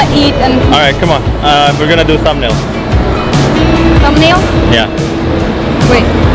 gonna eat and All right, come on. Uh, we're gonna do thumbnail. thumbnail. Yeah. Wait.